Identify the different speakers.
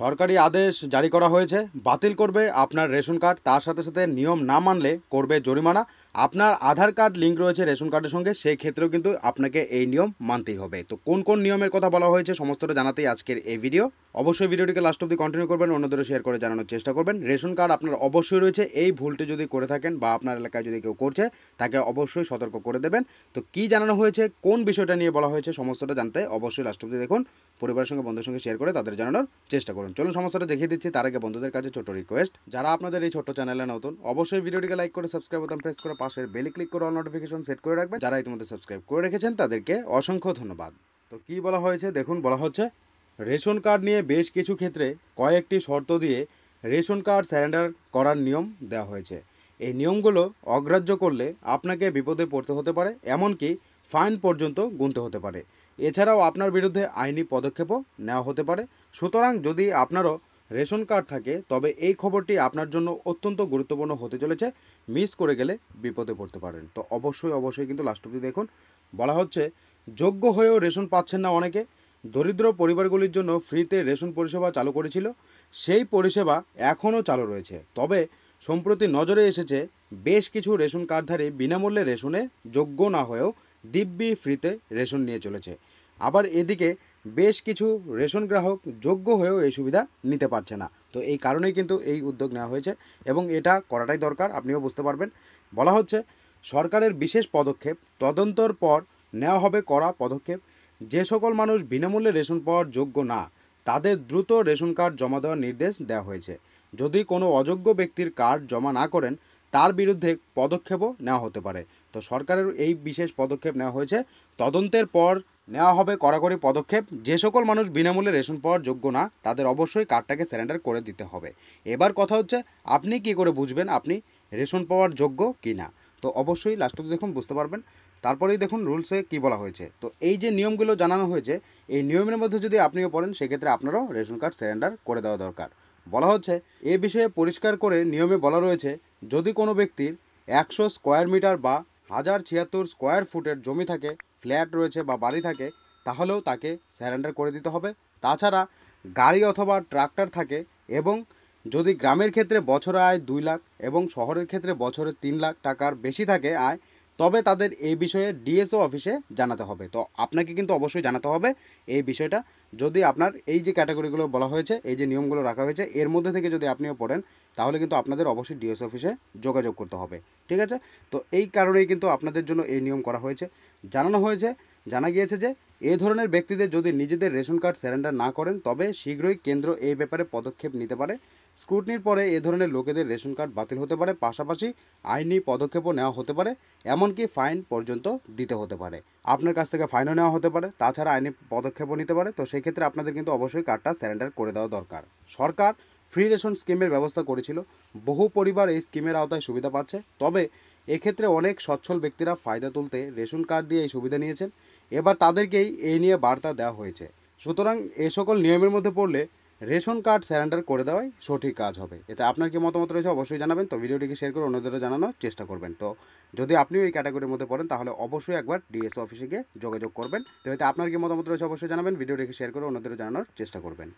Speaker 1: সরকারি আদেশ জারি করা হয়েছে, বাতিল করবে আপনার রেশন কার্ড, তার সাথে সাথে নিয়ম না মানলে করবে জরিমানা। আপনার আধার কার্ড লিঙ্ক রয়েছে রেশন কার্ডের সঙ্গে, সেই ক্ষেত্রেও কিন্তু আপনাকে এই নিয়ম মানতেই হবে। তো কোন কোন নিয়মের কথা বলা হয়েছে, সমস্তটা জানাতেই আজকের এই ভিডিও। অবশ্যই ভিডিওটিকে লাস্ট অব্দি কন্টিনিউ করবেন, অন্যদেরও শেয়ার করে জানানোর চেষ্টা করবেন। রেশন কার্ড আপনার অবশ্যই রয়েছে। এই ভুলটি যদি করে থাকেন বা আপনার এলাকায় যদি কেউ করছে, তাকে অবশ্যই সতর্ক করে দেবেন। তো কি জানানো হয়েছে, কোন বিষয়টা নিয়ে বলা হয়েছে সমস্তটা জানতে অবশ্যই লাস্ট অব্দি দেখুন। পরিবারের সঙ্গে বন্ধুদের সঙ্গে শেয়ার করে তাদের জানানোর চেষ্টা করুন। চলুন সমস্তটা দেখিয়ে দিচ্ছি। তার আগে বন্ধুদের কাছে ছোট রিকোয়েস্ট যারা আপনাদের এই ছোট্ট চ্যানেলে নতুন, অবশ্যই ভিডিওটিকে লাইক করে সাবস্ক্রাইব বোতাম প্রেস করে পাশের বেল ক্লিক করে অল নোটিফিকেশন সেট করে রাখবেন। যারা ইতিমধ্যে সাবস্ক্রাইব করে রেখেছেন, তাদেরকে অসংখ্য ধন্যবাদ। তো কি বলা হয়েছে? দেখুন, বলা হচ্ছে রেশন কার্ড নিয়ে বেশ কিছু ক্ষেত্রে কয়েকটি শর্ত দিয়ে রেশন কার্ড স্যারেন্ডার করার নিয়ম দেওয়া হয়েছে। এই নিয়মগুলো অগ্রাহ্য করলে আপনাকে বিপদে পড়তে হতে পারে, এমনকি ফাইন পর্যন্ত গুনতে হতে পারে। এছাড়াও আপনার বিরুদ্ধে আইনি পদক্ষেপও নেওয়া হতে পারে। সুতরাং যদি আপনারও রেশন কার্ড থাকে, তবে এই খবরটি আপনার জন্য অত্যন্ত গুরুত্বপূর্ণ হতে চলেছে। মিস করে গেলে বিপদে পড়তে পারেন। তো অবশ্যই অবশ্যই কিন্তু লাস্ট অব্দি দেখুন। বলা হচ্ছে, যোগ্য হয়েও রেশন পাচ্ছেন না অনেকে। দরিদ্র পরিবারগুলির জন্য ফ্রিতে রেশন পরিষেবা চালু করেছিল। সেই পরিষেবা এখনও চালু রয়েছে। তবে সম্প্রতি নজরে এসেছে, বেশ কিছু রেশন কার্ডধারী বিনামূল্যে রেশনে যোগ্য না হয়েও দিব্যি ফ্রিতে রেশন নিয়ে চলেছে। আবার এদিকে বেশ কিছু রেশন গ্রাহক যোগ্য হয়েও এই সুবিধা নিতে পারছে না। তো এই কারণেই কিন্তু এই উদ্যোগ নেওয়া হয়েছে এবং এটা করাটাই দরকার, আপনিও বুঝতে পারবেন। বলা হচ্ছে, সরকারের বিশেষ পদক্ষেপ তদন্তর পর নেওয়া হবে কড়া পদক্ষেপ। যে সকল মানুষ বিনামূল্যে রেশন পাওয়ার যোগ্য না, তাদের দ্রুত রেশন কার্ড জমা দেওয়ার নির্দেশ দেওয়া হয়েছে। যদি কোনো অযোগ্য ব্যক্তির কার্ড জমা না করেন, তার বিরুদ্ধে পদক্ষেপও নেওয়া হতে পারে। তো সরকারের এই বিশেষ পদক্ষেপ নেওয়া হয়েছে। তদন্তের পর নেওয়া হবে কড়াকড়ি পদক্ষেপ। যে সকল মানুষ বিনামূল্যে রেশন পাওয়ার যোগ্য না, তাদের অবশ্যই কার্ডটাকে স্যারেন্ডার করে দিতে হবে। এবার কথা হচ্ছে, আপনি কি করে বুঝবেন আপনি রেশন পাওয়ার যোগ্য কি না তো অবশ্যই লাস্ট অব্দি দেখুন, বুঝতে পারবেন। তারপরেই দেখুন রুলসে কি বলা হয়েছে। তো এই যে নিয়মগুলো জানানো হয়েছে, এই নিয়মের মধ্যে যদি আপনিও পড়েন, সেক্ষেত্রে আপনারও রেশন কার্ড স্যারেন্ডার করে দেওয়া দরকার। বলা হচ্ছে, এ বিষয়ে পরিষ্কার করে নিয়মে বলা রয়েছে, যদি কোনো ব্যক্তির একশো স্কোয়ার মিটার বা হাজার ছিয়াত্তর স্কোয়ার ফুটের জমি থাকে, ফ্ল্যাট রয়েছে বা বাড়ি থাকে, তাহলেও তাকে স্যারেন্ডার করে দিতে হবে। তাছাড়া গাড়ি অথবা ট্রাক্টর থাকে এবং যদি গ্রামের ক্ষেত্রে বছরে আয় দুই লাখ এবং শহরের ক্ষেত্রে বছরে তিন লাখ টাকার বেশি থাকে আয় তবে তাদের এই বিষয়ে ডিএসও অফিসে জানাতে হবে। তো আপনাকে কিন্তু অবশ্যই জানাতে হবে এই বিষয়টা। যদি আপনার এই যে ক্যাটাগরিগুলো বলা হয়েছে, এই যে নিয়মগুলো রাখা হয়েছে, এর মধ্যে থেকে যদি আপনিও পড়েন, তাহলে কিন্তু আপনাদের অবশ্যই ডিএস অফিসে যোগাযোগ করতে হবে। ঠিক আছে? তো এই কারণেই কিন্তু আপনাদের জন্য এই নিয়ম করা হয়েছে। জানানো হয়েছে, জানা গিয়েছে যে এই ধরনের ব্যক্তিদের যদি নিজেদের রেশন কার্ড স্যারেন্ডার না করেন, তবে শীঘ্রই কেন্দ্র এই ব্যাপারে পদক্ষেপ নিতে পারে। স্ক্রুটনির পরে এ ধরনের লোকেদের রেশন কার্ড বাতিল হতে পারে, পাশাপাশি আইনি পদক্ষেপও নেওয়া হতে পারে, এমনকি ফাইন পর্যন্ত দিতে হতে পারে। আপনার কাছ থেকে ফাইনও নেওয়া হতে পারে, তাছাড়া আইনি পদক্ষেপও নিতে পারে। তো সেই ক্ষেত্রে আপনাদের কিন্তু অবশ্যই কার্ডটা স্যারেন্ডার করে দেওয়া দরকার। সরকার ফ্রি রেশন স্কিমের ব্যবস্থা করেছিল। বহু পরিবার এই স্কিমের আওতায় সুবিধা পাচ্ছে। তবে এক্ষেত্রে অনেক সচ্ছল ব্যক্তিরা ফায়দা তুলতে রেশন কার্ড দিয়ে এই সুবিধা নিয়েছেন। এবার তাদেরকেই এই নিয়ে বার্তা দেওয়া হয়েছে। সুতরাং এ সকল নিয়মের মধ্যে পড়লে রেশন কার্ড স্যারেন্ডার করে দেওয়াই সঠিক কাজ হবে। এতে আপনার কি মতামত রয়েছে অবশ্যই জানাবেন। তো ভিডিওটিকে শেয়ার করে অন্যদেরও জানানোর চেষ্টা করবেন। তো যদি আপনিও এই ক্যাটাগরির মধ্যে পড়েন, তাহলে অবশ্যই একবার ডিএসও অফিসে গিয়ে যোগাযোগ করবেন। তো এতে আপনার কি মতামত রয়েছে অবশ্যই জানাবেন। ভিডিওটিকে শেয়ার করে অন্যদেরও জানানোর চেষ্টা করবেন।